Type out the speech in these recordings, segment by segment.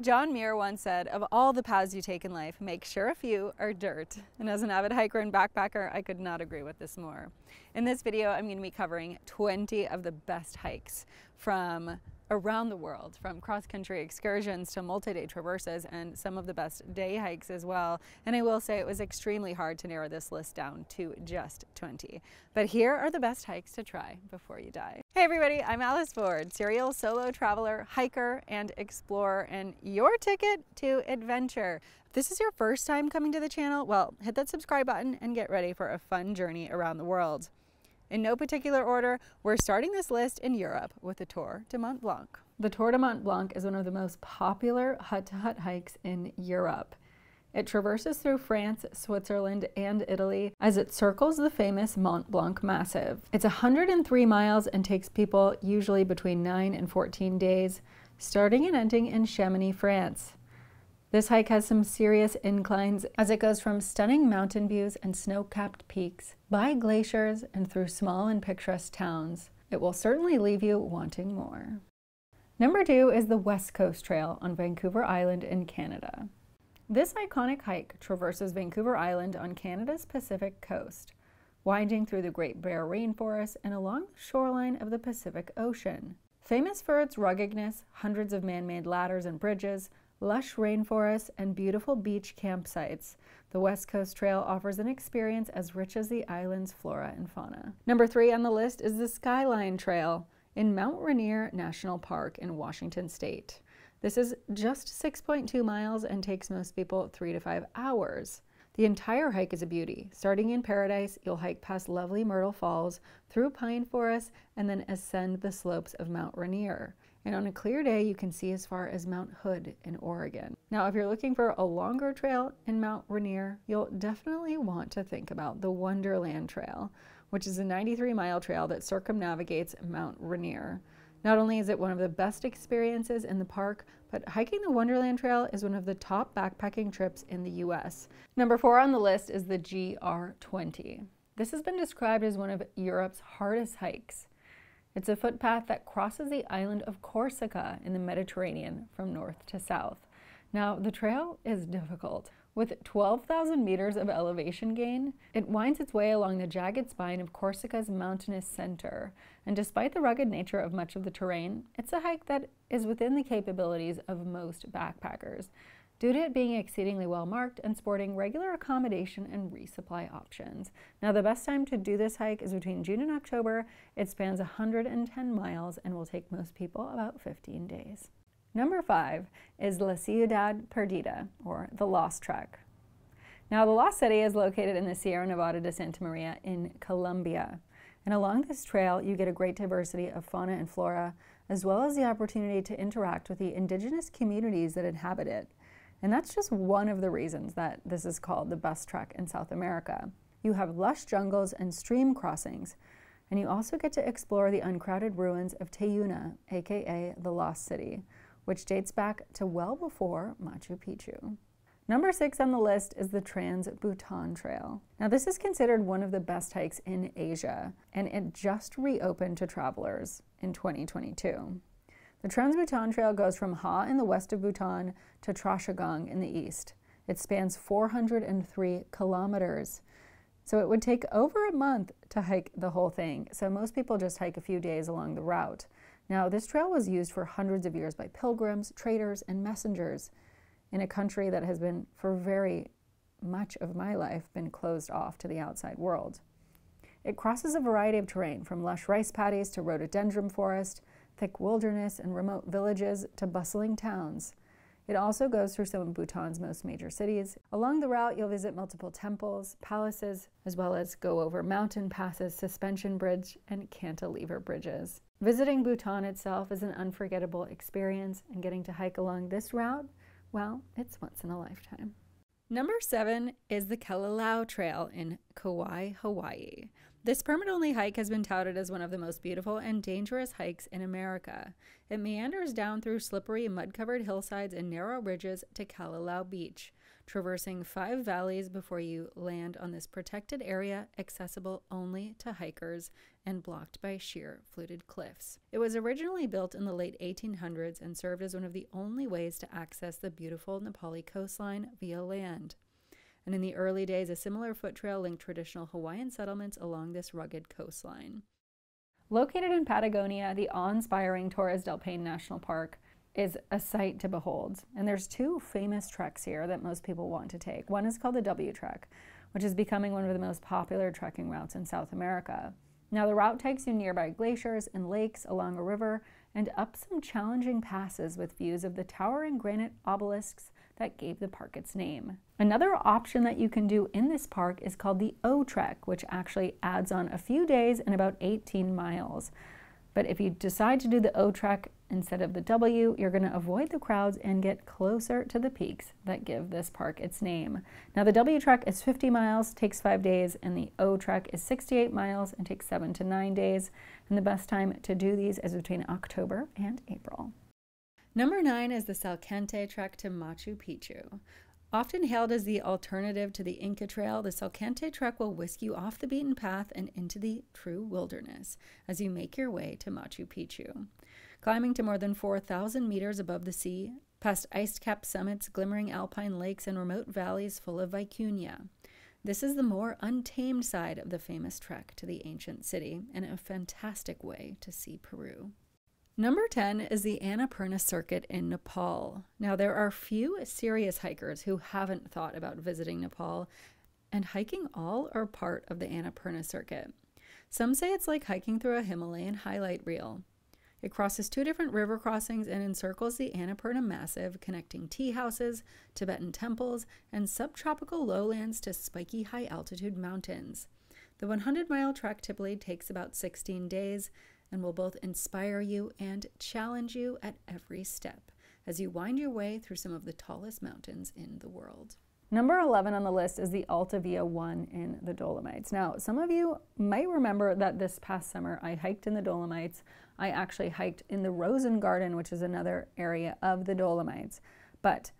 John Muir once said, Of all the paths you take in life, make sure a few are dirt. And as an avid hiker and backpacker, I could not agree with this more. In this video, I'm going to be covering 20 of the best hikes from around the world, from cross-country excursions to multi-day traverses and some of the best day hikes as well. And I will say it was extremely hard to narrow this list down to just 20. But here are the best hikes to try before you die. Hey everybody, I'm Alice Ford, serial solo traveler, hiker, and explorer, and your ticket to adventure. If this is your first time coming to the channel, well, hit that subscribe button and get ready for a fun journey around the world. In no particular order, we're starting this list in Europe with the Tour de Mont Blanc. The Tour de Mont Blanc is one of the most popular hut-to-hut -hut hikes in Europe. It traverses through France, Switzerland, and Italy as it circles the famous Mont Blanc Massif. It's 103 miles and takes people usually between 9 and 14 days, starting and ending in Chamonix, France. This hike has some serious inclines as it goes from stunning mountain views and snow-capped peaks, by glaciers, and through small and picturesque towns. It will certainly leave you wanting more. Number two is the West Coast Trail on Vancouver Island in Canada. This iconic hike traverses Vancouver Island on Canada's Pacific coast, winding through the Great Bear Rainforest and along the shoreline of the Pacific Ocean. Famous for its ruggedness, hundreds of man-made ladders and bridges, lush rainforests, and beautiful beach campsites. The West Coast Trail offers an experience as rich as the island's flora and fauna. Number three on the list is the Skyline Trail in Mount Rainier National Park in Washington State. This is just 6.2 miles and takes most people three to five hours. The entire hike is a beauty. Starting in Paradise, you'll hike past lovely Myrtle Falls, through pine forests, and then ascend the slopes of Mount Rainier and on a clear day you can see as far as Mount Hood in Oregon. Now if you're looking for a longer trail in Mount Rainier, you'll definitely want to think about the Wonderland Trail, which is a 93 mile trail that circumnavigates Mount Rainier. Not only is it one of the best experiences in the park, but hiking the Wonderland Trail is one of the top backpacking trips in the US. Number four on the list is the GR20. This has been described as one of Europe's hardest hikes. It's a footpath that crosses the island of Corsica in the Mediterranean from north to south. Now, the trail is difficult. With 12,000 meters of elevation gain, it winds its way along the jagged spine of Corsica's mountainous center. And despite the rugged nature of much of the terrain, it's a hike that is within the capabilities of most backpackers due to it being exceedingly well marked and sporting regular accommodation and resupply options. Now the best time to do this hike is between June and October. It spans 110 miles and will take most people about 15 days. Number five is La Ciudad Perdida, or the Lost Trek. Now the Lost City is located in the Sierra Nevada de Santa Marta in Colombia. And along this trail, you get a great diversity of fauna and flora, as well as the opportunity to interact with the indigenous communities that inhabit it. And that's just one of the reasons that this is called the best trek in South America. You have lush jungles and stream crossings, and you also get to explore the uncrowded ruins of Teyuna, aka the Lost City, which dates back to well before Machu Picchu. Number six on the list is the Trans Bhutan Trail. Now, this is considered one of the best hikes in Asia, and it just reopened to travelers in 2022. The Trans-Bhutan Trail goes from Ha in the west of Bhutan to Trashigang in the east. It spans 403 kilometers. So it would take over a month to hike the whole thing. So most people just hike a few days along the route. Now, this trail was used for hundreds of years by pilgrims, traders, and messengers in a country that has been, for very much of my life, been closed off to the outside world. It crosses a variety of terrain, from lush rice paddies to rhododendron forest, thick wilderness and remote villages to bustling towns. It also goes through some of Bhutan's most major cities. Along the route, you'll visit multiple temples, palaces, as well as go over mountain passes, suspension bridge, and cantilever bridges. Visiting Bhutan itself is an unforgettable experience, and getting to hike along this route, well, it's once in a lifetime. Number seven is the Kalalau Trail in Kauai, Hawaii. This permit-only hike has been touted as one of the most beautiful and dangerous hikes in America. It meanders down through slippery, mud-covered hillsides and narrow ridges to Kalalau Beach. traversing five valleys before you land on this protected area accessible only to hikers and blocked by sheer fluted cliffs. It was originally built in the late 1800s and served as one of the only ways to access the beautiful Na Pali coastline via land. And in the early days, a similar foot trail linked traditional Hawaiian settlements along this rugged coastline. Located in Patagonia, the awe-inspiring Torres del Paine National Park is a sight to behold. And there's two famous treks here that most people want to take. One is called the W Trek, which is becoming one of the most popular trekking routes in South America. Now, the route takes you nearby glaciers and lakes along a river and up some challenging passes with views of the towering granite obelisks that gave the park its name. Another option that you can do in this park is called the O Trek, which actually adds on a few days and about 18 miles. But if you decide to do the O Trek instead of the W, you're going to avoid the crowds and get closer to the peaks that give this park its name. Now, the W Trek is 50 miles, takes five days, and the O Trek is 68 miles and takes seven to nine days. And the best time to do these is between October and April. Number nine is the Salkantay Trek to Machu Picchu. Often hailed as the alternative to the Inca Trail, the Salkantay Trek will whisk you off the beaten path and into the true wilderness as you make your way to Machu Picchu. Climbing to more than 4,000 meters above the sea, past ice capped summits, glimmering alpine lakes, and remote valleys full of vicuña. This is the more untamed side of the famous trek to the ancient city, and a fantastic way to see Peru. Number 10 is the Annapurna Circuit in Nepal. Now, there are few serious hikers who haven't thought about visiting Nepal, and hiking all are part of the Annapurna Circuit. Some say it's like hiking through a Himalayan highlight reel. It crosses two different river crossings and encircles the Annapurna Massif, connecting tea houses, Tibetan temples, and subtropical lowlands to spiky high altitude mountains. The 100 mile trek typically takes about 16 days, and will both inspire you and challenge you at every step as you wind your way through some of the tallest mountains in the world. Number 11 on the list is the Alta Via 1 in the Dolomites. Now, some of you might remember that this past summer I hiked in the Dolomites. I actually hiked in the Rosengarten, which is another area of the Dolomites. But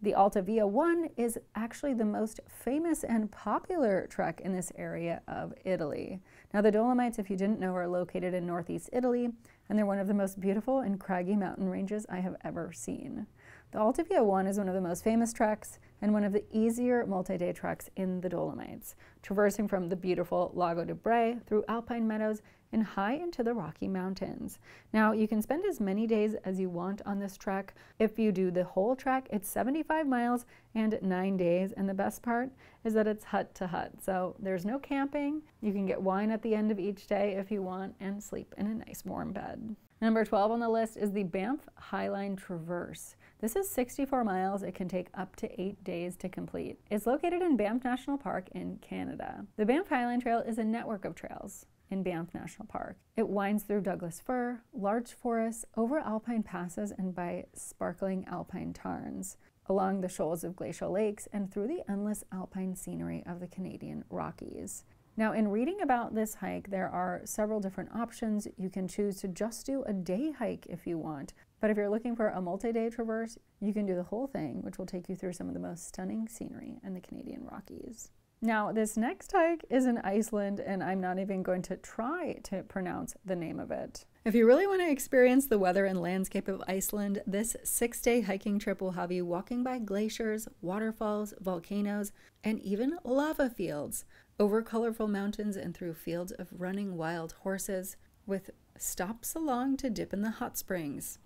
the Alta Via 1 is actually the most famous and popular trek in this area of Italy. Now, the Dolomites, if you didn't know, are located in northeast Italy, and they're one of the most beautiful and craggy mountain ranges I have ever seen. The Alta Via 1 is one of the most famous treks and one of the easier multi-day treks in the Dolomites, traversing from the beautiful Lago di Braies through alpine meadows and high into the Rocky Mountains. Now, you can spend as many days as you want on this trek. If you do the whole trek, it's 75 miles and nine days. And the best part is that it's hut to hut. So there's no camping. You can get wine at the end of each day if you want and sleep in a nice warm bed. Number 12 on the list is the Banff Highline Traverse. This is 64 miles. It can take up to eight days to complete. It's located in Banff National Park in Canada. The Banff Highline Trail is a network of trails in Banff National Park. It winds through Douglas fir, large forests, over alpine passes, and by sparkling alpine tarns, along the shoals of glacial lakes, and through the endless alpine scenery of the Canadian Rockies. Now, in reading about this hike, there are several different options. You can choose to just do a day hike if you want, but if you're looking for a multi day traverse, you can do the whole thing, which will take you through some of the most stunning scenery in the Canadian Rockies. Now, this next hike is in Iceland, and I'm not even going to try to pronounce the name of it. If you really want to experience the weather and landscape of Iceland, this six day hiking trip will have you walking by glaciers, waterfalls, volcanoes, and even lava fields, over colorful mountains and through fields of running wild horses, with stops along to dip in the hot springs.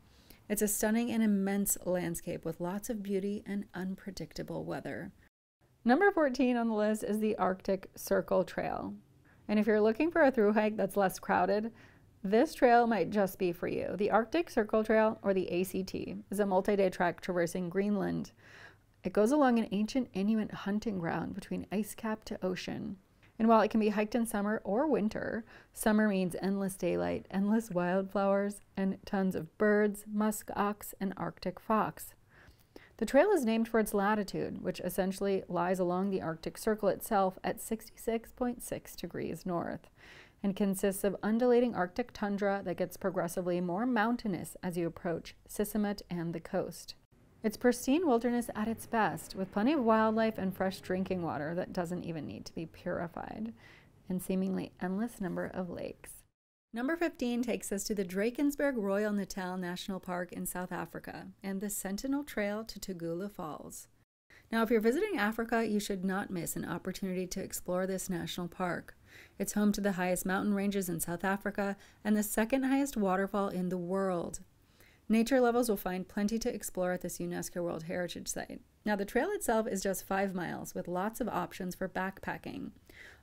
It's a stunning and immense landscape with lots of beauty and unpredictable weather. Number 14 on the list is the Arctic Circle Trail. And if you're looking for a through hike that's less crowded, this trail might just be for you. The Arctic Circle Trail, or the ACT, is a multi day trek traversing Greenland. It goes along an ancient Inuit hunting ground between ice cap to ocean. And while it can be hiked in summer or winter, summer means endless daylight, endless wildflowers, and tons of birds, musk ox, and Arctic fox. The trail is named for its latitude, which essentially lies along the Arctic Circle itself at 66.6 degrees north, and consists of undulating Arctic tundra that gets progressively more mountainous as you approach Sisimiut and the coast. It's pristine wilderness at its best, with plenty of wildlife and fresh drinking water that doesn't even need to be purified, and seemingly endless number of lakes. Number 15 takes us to the Drakensberg Royal Natal National Park in South Africa and the Sentinel Trail to Tugela Falls. Now, if you're visiting Africa, you should not miss an opportunity to explore this national park. It's home to the highest mountain ranges in South Africa and the second highest waterfall in the world. Nature lovers will find plenty to explore at this UNESCO World Heritage Site. Now, the trail itself is just five miles with lots of options for backpacking.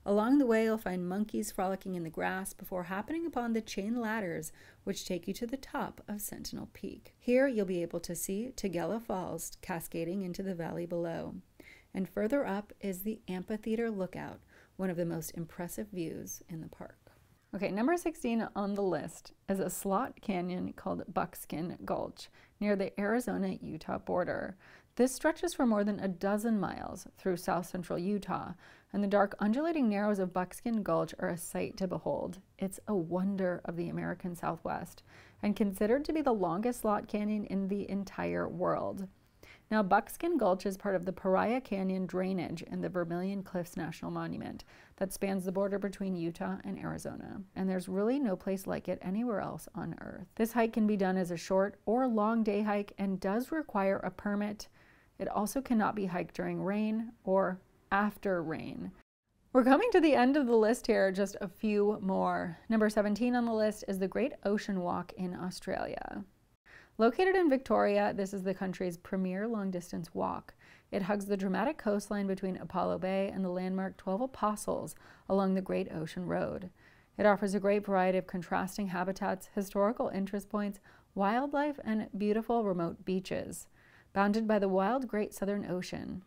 Along the way, you'll find monkeys frolicking in the grass before happening upon the chain ladders, which take you to the top of Sentinel Peak. Here, you'll be able to see Tugela Falls cascading into the valley below. And further up is the Amphitheater Lookout, one of the most impressive views in the park. Okay, number 16 on the list is a slot canyon called Buckskin Gulch near the Arizona Utah border. This stretches for more than a dozen miles through south central Utah, and the dark undulating narrows of Buckskin Gulch are a sight to behold. It's a wonder of the American Southwest and considered to be the longest slot canyon in the entire world. Now, Buckskin Gulch is part of the Paria Canyon drainage in the Vermilion Cliffs National Monument that spans the border between Utah and Arizona, and there's really no place like it anywhere else on Earth. This hike can be done as a short or long day hike and does require a permit. It also cannot be hiked during rain or after rain. We're coming to the end of the list here, just a few more. Number 17 on the list is the Great Ocean Walk in Australia. Located in Victoria, this is the country's premier long distance walk. It hugs the dramatic coastline between Apollo Bay and the landmark 12 Apostles along the Great Ocean Road. It offers a great variety of contrasting habitats, historical interest points, wildlife, and beautiful remote beaches, bounded by the wild Great Southern Ocean.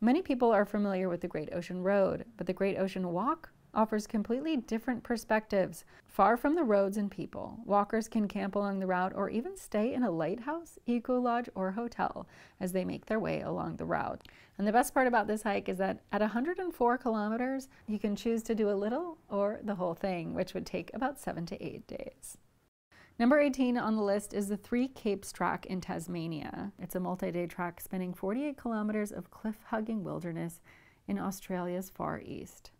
Many people are familiar with the Great Ocean Road, but the Great Ocean Walk offers completely different perspectives. Far from the roads and people, walkers can camp along the route or even stay in a lighthouse, eco lodge, or hotel as they make their way along the route. And the best part about this hike is that at 104 kilometers, you can choose to do a little or the whole thing, which would take about seven to eight days. Number 18 on the list is the Three Capes track in Tasmania. It's a multi day track spanning 48 kilometers of cliff hugging wilderness in Australia's far east.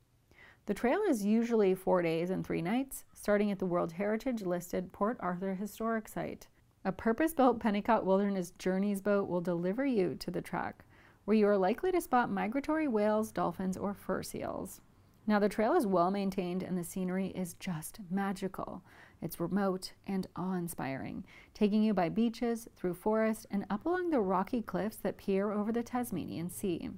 The trail is usually four days and three nights, starting at the World Heritage listed Port Arthur Historic Site. A purpose built Pennicott Wilderness Journeys boat will deliver you to the track, where you are likely to spot migratory whales, dolphins, or fur seals. Now, the trail is well maintained and the scenery is just magical. It's remote and awe inspiring, taking you by beaches, through forest, and up along the rocky cliffs that peer over the Tasmanian Sea.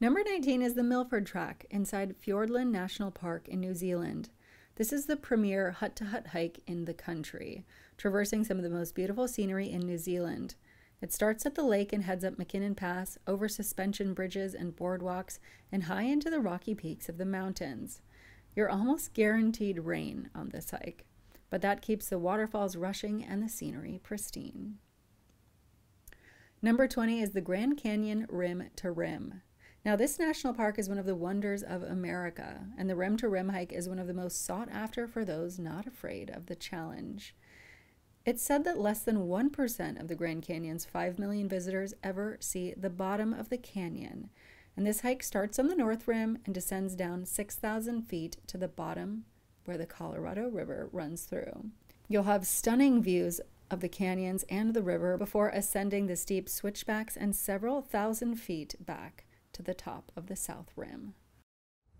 Number 19 is the Milford Track inside Fiordland National Park in New Zealand. This is the premier hut to hut hike in the country, traversing some of the most beautiful scenery in New Zealand. It starts at the lake and heads up Mackinnon Pass, over suspension bridges and boardwalks, and high into the rocky peaks of the mountains. You're almost guaranteed rain on this hike, but that keeps the waterfalls rushing and the scenery pristine. Number 20 is the Grand Canyon Rim to Rim. Now, this national park is one of the wonders of America, and the rim to rim hike is one of the most sought after for those not afraid of the challenge. It's said that less than 1% of the Grand Canyon's 5 million visitors ever see the bottom of the canyon, and this hike starts on the north rim and descends down 6,000 feet to the bottom where the Colorado River runs through. You'll have stunning views of the canyons and the river before ascending the steep switchbacks and several thousand feet back to the top of the South Rim.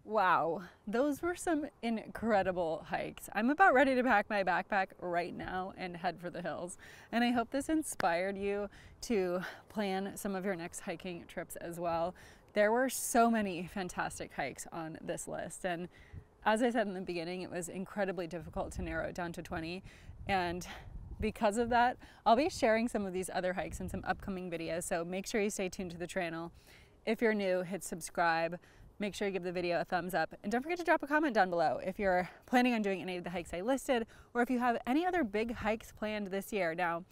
Wow, those were some incredible hikes. I'm about ready to pack my backpack right now and head for the hills. And I hope this inspired you to plan some of your next hiking trips as well. There were so many fantastic hikes on this list. And as I said in the beginning, it was incredibly difficult to narrow it down to 20. And because of that, I'll be sharing some of these other hikes in some upcoming videos. So make sure you stay tuned to the channel. If you're new, hit subscribe. Make sure you give the video a thumbs up. And don't forget to drop a comment down below if you're planning on doing any of the hikes I listed or if you have any other big hikes planned this year. Now,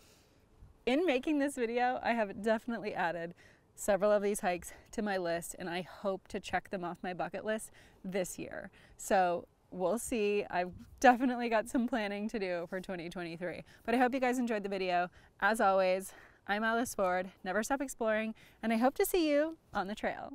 in making this video, I have definitely added several of these hikes to my list and I hope to check them off my bucket list this year. So we'll see. I've definitely got some planning to do for 2023. But I hope you guys enjoyed the video. As always, I'm Alice Ford, never stop exploring, and I hope to see you on the trail.